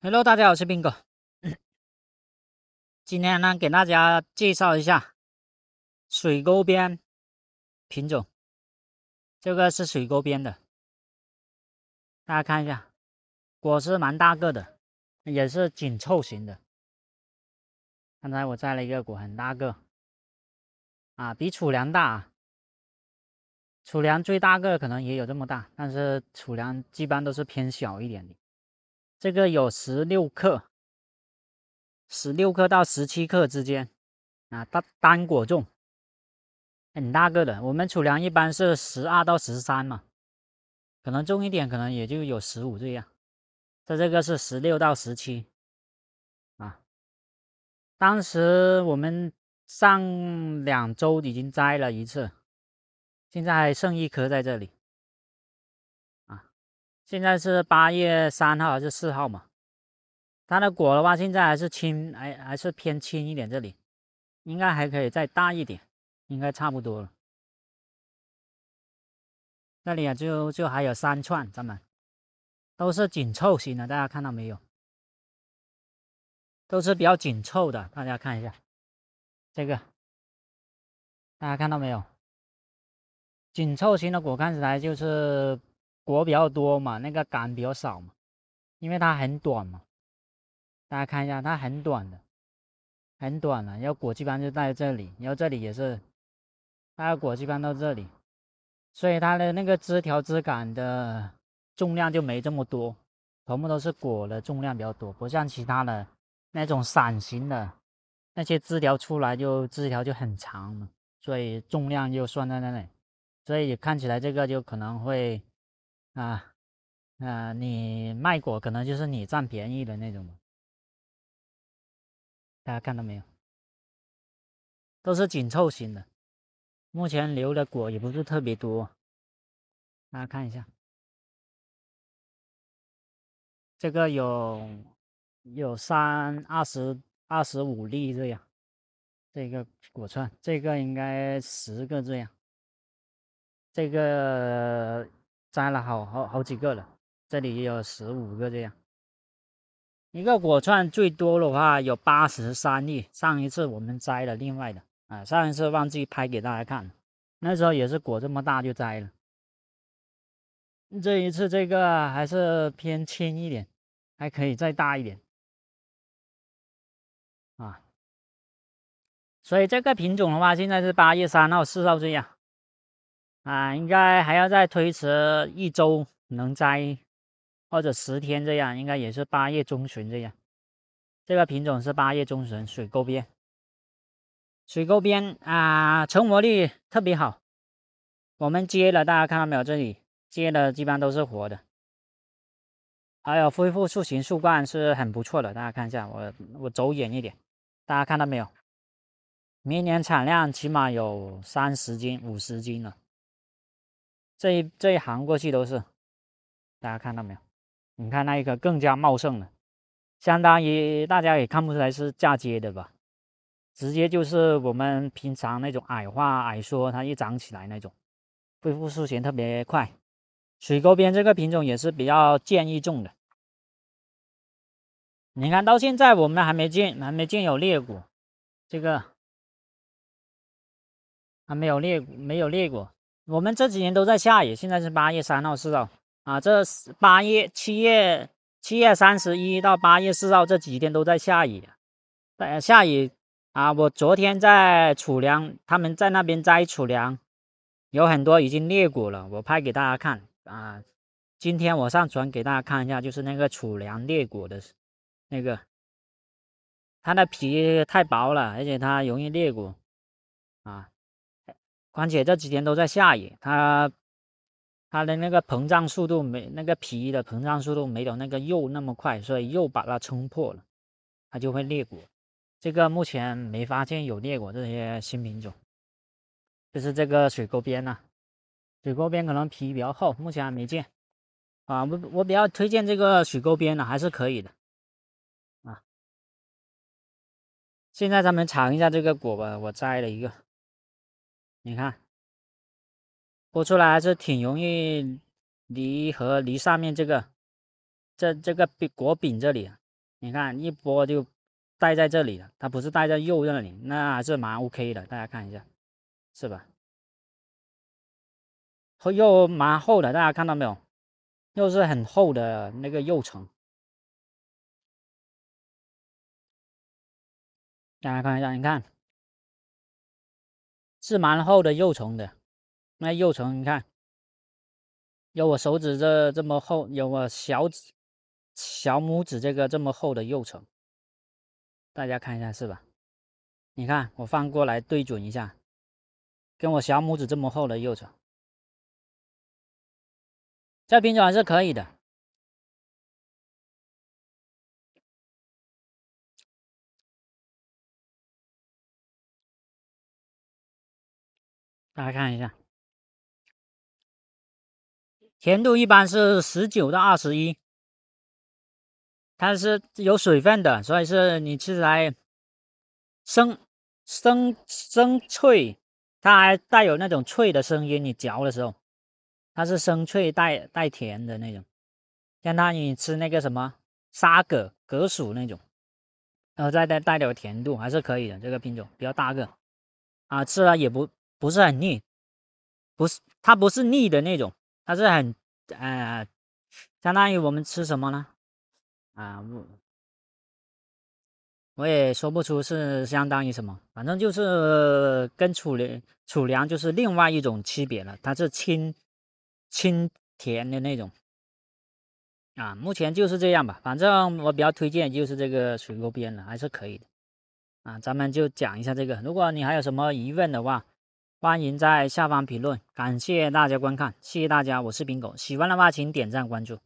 Hello，大家好，我是斌哥。今天呢，给大家介绍一下水沟边品种。这个是水沟边的，大家看一下，果实蛮大个的，也是紧凑型的。刚才我摘了一个果，很大个，啊，比储粮大。储粮最大个可能也有这么大，但是储粮一般都是偏小一点的。这个有十六克，十六克到十七克之间，啊，单单果重，很大个的。我们储粮一般是十二到十三嘛，可能重一点，可能也就有十五这样。它这个是十六到十七，啊，当时我们上两周已经摘了一次，现在还剩一颗在这里。现在是八月三号还是四号嘛？它的果的话，现在还是轻，还还是偏轻一点。这里应该还可以再大一点，应该差不多了。这里啊，就就还有三串，咱们都是紧凑型的，大家看到没有？都是比较紧凑的，大家看一下这个，大家看到没有？紧凑型的果看起来就是。果比较多嘛，那个杆比较少嘛，因为它很短嘛。大家看一下，它很短的，很短了。然后果基本上就在这里，然后这里也是，它的果基本上到这里，所以它的那个枝条枝杆的重量就没这么多，全部都是果的重量比较多，不像其他的那种伞形的那些枝条出来就枝条就很长嘛，所以重量就算在那里，所以看起来这个就可能会。啊，啊，你卖果可能就是你占便宜的那种大家看到没有？都是紧凑型的，目前留的果也不是特别多。大家看一下，这个有有三二十二十五粒这样，这个果串，这个应该十个这样，这个。摘了好好好几个了，这里也有十五个这样。一个果串最多的话有八十三粒。上一次我们摘了另外的啊，上一次忘记拍给大家看，那时候也是果这么大就摘了。这一次这个还是偏轻一点，还可以再大一点啊。所以这个品种的话，现在是八月三号、四号这样。啊，应该还要再推迟一周能摘，或者十天这样，应该也是八月中旬这样。这个品种是八月中旬水沟边，水沟边啊，成活率特别好。我们接了，大家看到没有？这里接的基本上都是活的，还有恢复树形树冠是很不错的。大家看一下，我我走远一点，大家看到没有？明年产量起码有三十斤、五十斤了。这一这一行过去都是，大家看到没有？你看那一颗更加茂盛了，相当于大家也看不出来是嫁接的吧？直接就是我们平常那种矮化矮缩，它一长起来那种，恢复树形特别快。水沟边这个品种也是比较建议种的。你看到现在我们还没见还没见有裂果，这个还没有裂没有裂果。我们这几年都在下雨，现在是八月三号、四号啊，这八月、七月、七月三十一到八月四号这几天都在下雨，呃，下雨啊！我昨天在储粮，他们在那边摘储粮，有很多已经裂果了，我拍给大家看啊。今天我上传给大家看一下，就是那个储粮裂果的那个，它的皮太薄了，而且它容易裂果啊。况且这几天都在下雨，它它的那个膨胀速度没那个皮的膨胀速度没有那个釉那么快，所以又把它冲破了，它就会裂果。这个目前没发现有裂果这些新品种，就是这个水沟边呐，水沟边可能皮比较厚，目前还没见啊。我我比较推荐这个水沟边的，还是可以的啊。现在咱们尝一下这个果吧，我摘了一个。你看，剥出来还是挺容易离和离上面这个，这这个饼果柄这里你看一剥就带在这里了，它不是带在肉那里，那还是蛮 OK 的。大家看一下，是吧？肉蛮厚的，大家看到没有？又是很厚的那个肉层。大家看一下，你看是蛮厚的幼虫的，那幼虫你看有我手指这这么厚，有我小指小拇指这个这么厚的幼虫，大家看一下是吧？你看我翻过来对准一下，跟我小拇指这么厚的幼虫。这品种还是可以的，大家看一下，甜度一般是十九到二十一，它是有水分的，所以是你吃起来生生生脆，它还带有那种脆的声音，你嚼的时候。它是生脆带带甜的那种，相当于吃那个什么沙葛葛薯那种，然后再带带点甜度，还是可以的。这个品种比较大个啊，吃了也不不是很腻，不是它不是腻的那种，它是很呃，相当于我们吃什么呢？啊，我我也说不出是相当于什么，反正就是跟储粮储粮就是另外一种区别了，它是清。清甜的那种啊，目前就是这样吧。反正我比较推荐就是这个水沟边的，还是可以的啊。咱们就讲一下这个。如果你还有什么疑问的话，欢迎在下方评论。感谢大家观看，谢谢大家，我是冰狗。喜欢的话请点赞关注。